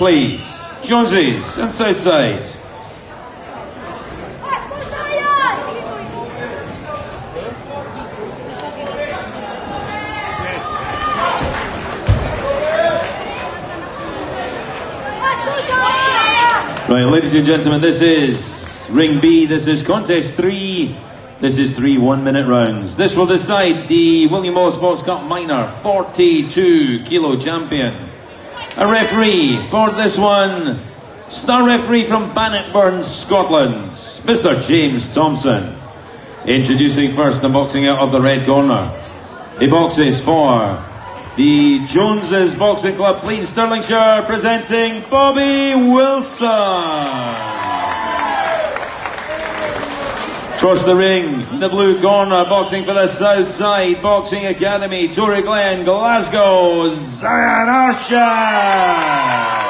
please. Jonesys and Southside. Right, ladies and gentlemen, this is Ring B, this is contest three. This is three one minute rounds. This will decide the William Wallace Box Cup Minor 42 kilo champion. A referee for this one, star referee from Bannockburn, Scotland, Mr. James Thompson. Introducing first the boxing out of the red corner. He boxes for the Jonesys Boxing Club, Plean Stirlingshire, presenting Bobby Wilson. Across the ring, in the blue corner, boxing for the Southside Boxing Academy, Toryglen, Glasgow, Zayan Arshad.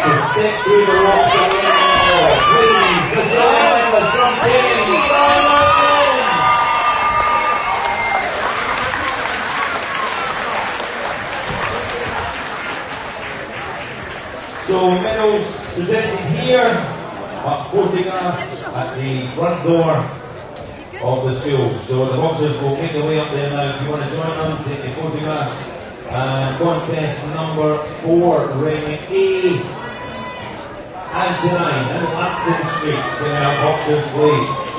to step through the rock to win more. Please, the Simon has jumped in. Simon! So medals presented here, but photographs at the front door of the school. So the boxers will make their way up there now. If you want to join them, take the photographs. And contest number four, ring A and tonight and Acton Street in our boxers please.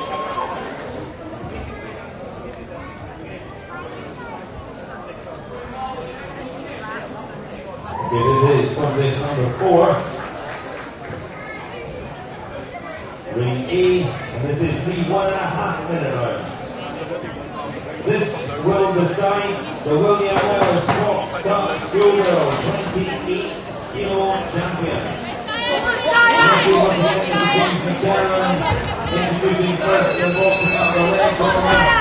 Okay, this is contest number four. Ring E, and this is the one and a half minute round. This will decide the William Wallace Fox Dark Schoolgirl 28 kilo champion. McDermott introducing first the Wolfpack, the Lake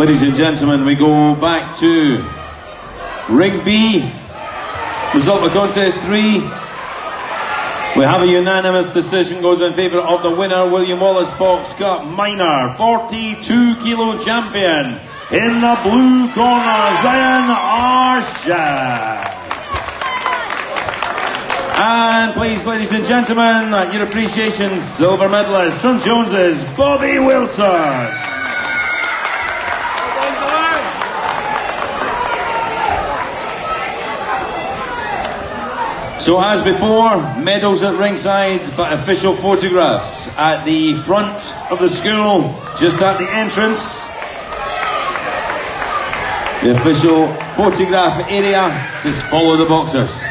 Ladies and gentlemen, we go back to Ring B. Result of contest three. We have a unanimous decision goes in favour of the winner, William Wallace Box Cup Minor, 42 kilo champion. In the blue corner, Zayan Arshad. And please, ladies and gentlemen, your appreciation silver medalist from Jonesys, Bobby Wilson. So as before, medals at ringside, but official photographs at the front of the school, just at the entrance. The official photograph area, just follow the boxers.